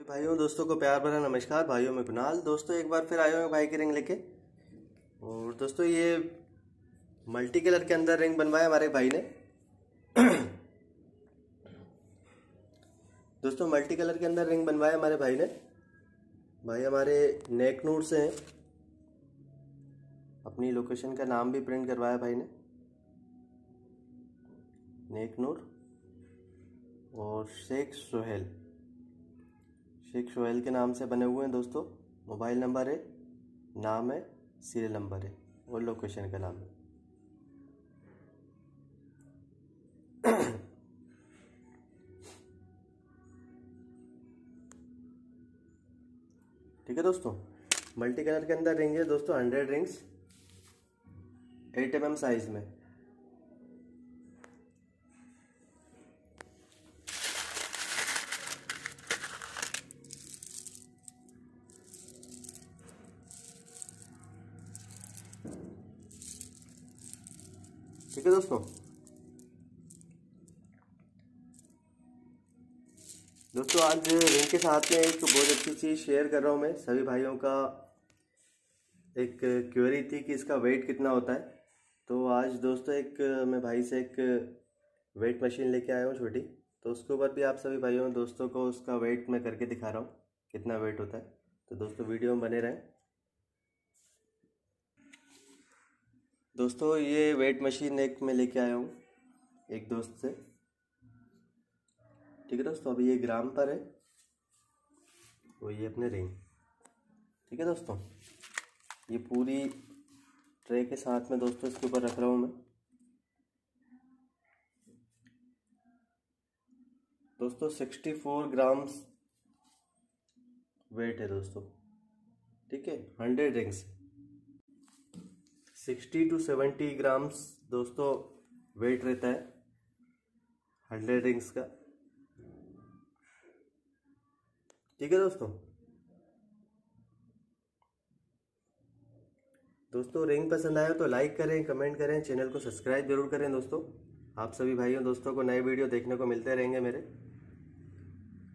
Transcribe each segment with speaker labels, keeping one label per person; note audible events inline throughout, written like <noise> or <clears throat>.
Speaker 1: भाइयों, दोस्तों को प्यार भरा नमस्कार। भाइयों में कुणाल। दोस्तों, एक बार फिर आए हुए भाई की रिंग लेके। और दोस्तों, ये मल्टी कलर के अंदर रिंग बनवाया हमारे भाई ने। <clears throat> दोस्तों मल्टी कलर के अंदर रिंग बनवाया हमारे भाई ने। भाई हमारे नेक नूर से हैं। अपनी लोकेशन का नाम भी प्रिंट करवाया भाई ने। नेक नूर और शेख सोहेल। शेख शोहेल के नाम से बने हुए हैं दोस्तों। मोबाइल नंबर है, नाम है, सीरियल नंबर है और लोकेशन का नाम है। <coughs> ठीक है दोस्तों मल्टी कलर के अंदर रिंग है दोस्तों hundred rings eight M size में। ठीक है दोस्तों? दोस्तों, आज रिंग के साथ में एक बहुत अच्छी चीज़ शेयर कर रहा हूँ मैं सभी भाइयों का। एक क्वेरी थी कि इसका वेट कितना होता है। तो आज दोस्तों, एक मैं भाई से एक वेट मशीन लेके आया हूँ छोटी। तो उसके ऊपर भी आप सभी भाइयों, दोस्तों को उसका वेट मैं करके दिखा रहा हूँ, कितना वेट होता है। तो दोस्तों वीडियो में बने रहें। दोस्तों, ये वेट मशीन एक मैं लेके आया हूँ, एक दोस्त से। ठीक है दोस्तों, अभी ये ग्राम पर है, वो ये अपने रिंग। ठीक है दोस्तों, ये पूरी ट्रे के साथ में दोस्तों इसके ऊपर रख रहा हूँ मैं। दोस्तों सिक्सटी फोर ग्राम्स वेट है दोस्तों। ठीक है hundred rings sixty to seventy grams दोस्तों वेट रहता है, हंड्रेड रिंग्स का। ठीक है दोस्तों? दोस्तों, रिंग पसंद आया तो लाइक करें कमेंट करें चैनल को सब्सक्राइब ज़रूर करें दोस्तों। आप सभी भाइयों, दोस्तों को नए वीडियो देखने को मिलते रहेंगे मेरे।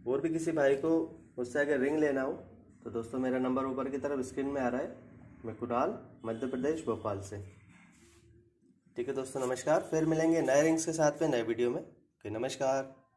Speaker 1: और भी किसी भाई को मुझसे अगर रिंग लेना हो तो दोस्तों मेरा नंबर ऊपर की तरफ़ स्क्रीन में आ रहा है। मैं कुणाल, मध्य प्रदेश, भोपाल से। ठीक है दोस्तों, नमस्कार। फिर मिलेंगे नए रिंग्स के साथ में, नए वीडियो में। ओके, नमस्कार।